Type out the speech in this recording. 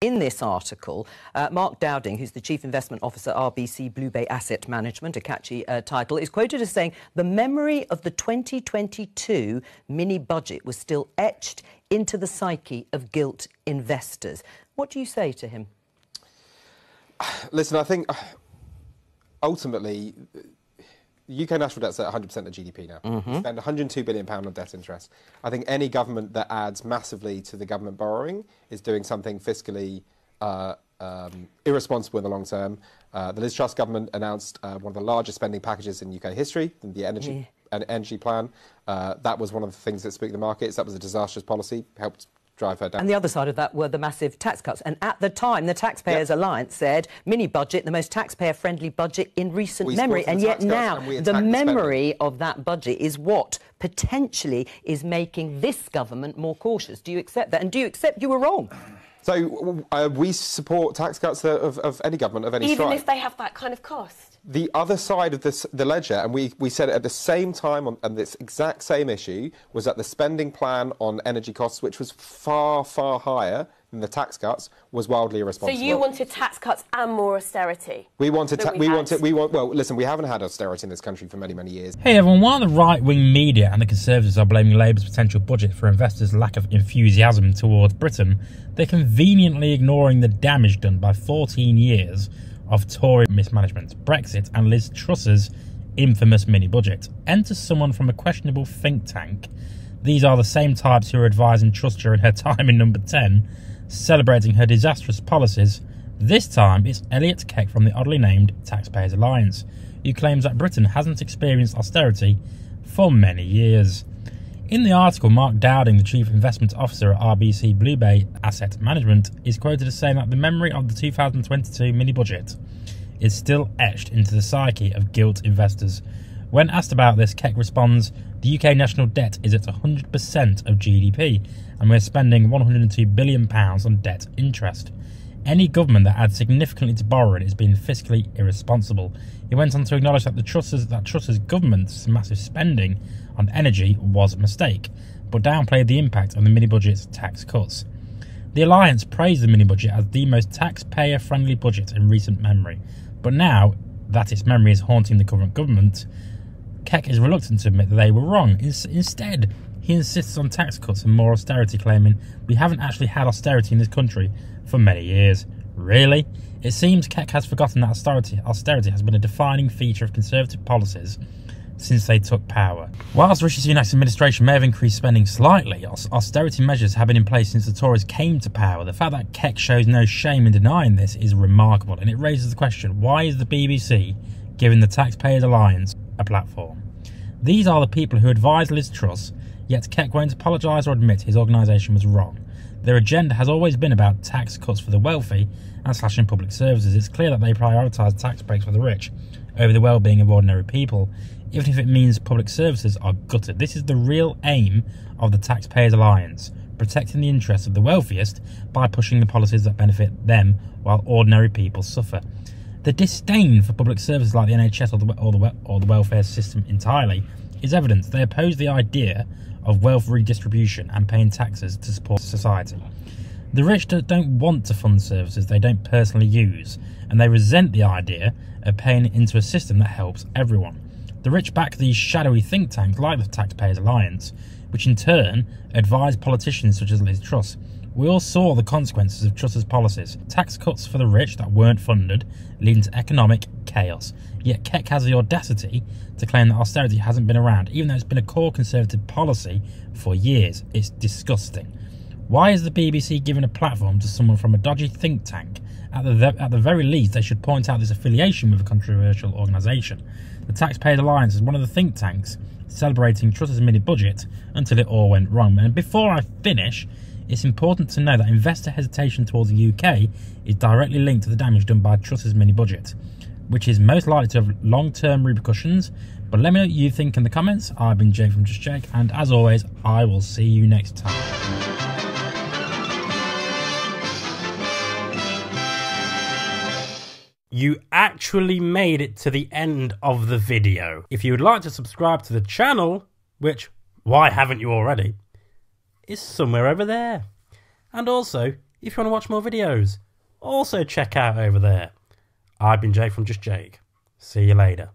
In this article, uh, Mark Dowding, who's the Chief Investment Officer, RBC Blue Bay Asset Management, a catchy uh, title, is quoted as saying the memory of the 2022 mini budget was still etched into the psyche of gilt investors. What do you say to him? Listen, I think uh, ultimately the UK national debt's at 100% of GDP now. Mm-hmm. We spend 102 billion pound on debt interest. I think any government that adds massively to the government borrowing is doing something fiscally uh, um, irresponsible in the long term. Uh, the Liz Truss government announced uh, one of the largest spending packages in UK history, the energy yeah. energy plan. Uh, that was one of the things that spooked the markets. That was a disastrous policy, helped drive her down. And the other side of that were the massive tax cuts. And at the time, the Taxpayers yep. Alliance said mini budget, the most taxpayer-friendly budget in recent we memory. And yet now, the memory the of that budget is what potentially is making this government more cautious. Do you accept that? And do you accept you were wrong? So uh, we support tax cuts of, of, any government of any Even stripe. if they have that kind of cost? The other side of this, the ledger, and we, we said it at the same time on, on this exact same issue, was that the spending plan on energy costs, which was far, far higher than the tax cuts was wildly irresponsible. So you wanted tax cuts and more austerity. We wanted. Ta- we, we wanted. We want. Well, listen. We haven't had austerity in this country for many, many years. Hey everyone. While the right-wing media and the Conservatives are blaming Labour's potential budget for investors' lack of enthusiasm towards Britain, they're conveniently ignoring the damage done by 14 years of Tory mismanagement, Brexit, and Liz Truss's infamous mini-budget. Enter someone from a questionable think tank. These are the same types who are advising Truss during her time in Number 10 celebrating her disastrous policies. This time it's Elliot Keck from the oddly named Taxpayers Alliance, who claims that Britain hasn't experienced austerity for many years. In the article, Mark Dowding, the Chief Investment Officer at RBC Blue Bay Asset Management, is quoted as saying that the memory of the 2022 mini budget is still etched into the psyche of gilt investors. When asked about this, Keck responds, The UK national debt is at 100% of GDP, and we're spending £102 billion on debt interest. Any government that adds significantly to borrowing is being fiscally irresponsible. He went on to acknowledge that the Truss's, that Truss's government's massive spending on energy was a mistake, but downplayed the impact on the mini budget's tax cuts. The Alliance praised the mini budget as the most taxpayer friendly budget in recent memory, but now that its memory is haunting the current government, Keck is reluctant to admit that they were wrong. Instead, he insists on tax cuts and more austerity, claiming we haven't actually had austerity in this country for many years. Really? It seems Keck has forgotten that austerity, austerity has been a defining feature of Conservative policies since they took power. Whilst Rishi Sunak's administration may have increased spending slightly, austerity measures have been in place since the Tories came to power. The fact that Keck shows no shame in denying this is remarkable, and it raises the question why is the BBC giving the Taxpayers Alliance a platform? These are the people who advised Liz Truss Yet Keck won't apologise or admit his organisation was wrong. Their agenda has always been about tax cuts for the wealthy and slashing public services. It's clear that they prioritise tax breaks for the rich over the well-being of ordinary people, even if it means public services are gutted. This is the real aim of the Taxpayers Alliance, protecting the interests of the wealthiest by pushing the policies that benefit them while ordinary people suffer. The disdain for public services like the NHS or the, or the, or the welfare system entirely is evidence. They oppose the idea of wealth redistribution and paying taxes to support society. The rich don't want to fund services they don't personally use, and they resent the idea of paying into a system that helps everyone. The rich back these shadowy think tanks like the Taxpayers Alliance, which in turn advise politicians such as Liz Truss. We all saw the consequences of Truss's policies tax cuts for the rich that weren't funded, leading to economic chaos. Yet Keck has the audacity to claim that austerity hasn't been around, even though it's been a core Conservative policy for years. It's disgusting. Why is the BBC giving a platform to someone from a dodgy think tank? At the, at the very least, they should point out this affiliation with a controversial organisation. The Taxpayers Alliance is one of the think tanks celebrating Truss's mini budget until it all went wrong. And before I finish, it's important to know that investor hesitation towards the UK is directly linked to the damage done by Truss's mini budget which is most likely to have long-term repercussions. But let me know what you think in the comments. I've been Jake from Just Jake, and as always, I will see you next time. You actually made it to the end of the video. If you would like to subscribe to the channel, which, why haven't you already, is somewhere over there. And also, If you want to watch more videos, also check out over there. I've been Jake from Just Jake. See you later.